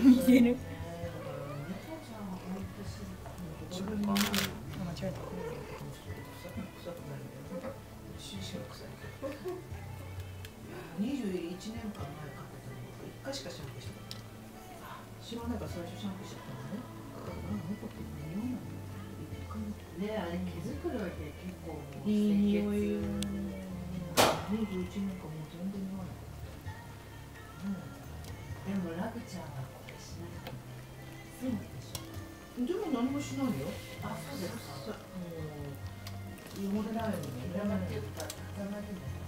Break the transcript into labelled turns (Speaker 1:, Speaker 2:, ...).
Speaker 1: 見てる。間違えた
Speaker 2: 21年間前買ったの1回しかシャンプーしたことない知らないから最初シャンプーしちゃったのね残って匂いなんだ
Speaker 3: ねあれ毛づくろいで結構もう
Speaker 1: いい匂い
Speaker 2: 21年間もう全然匂わない。
Speaker 3: でもラブちゃんはしないとそうでしょ
Speaker 2: でも何もしないよ。
Speaker 3: あそうですか。
Speaker 2: う汚れないのね
Speaker 3: い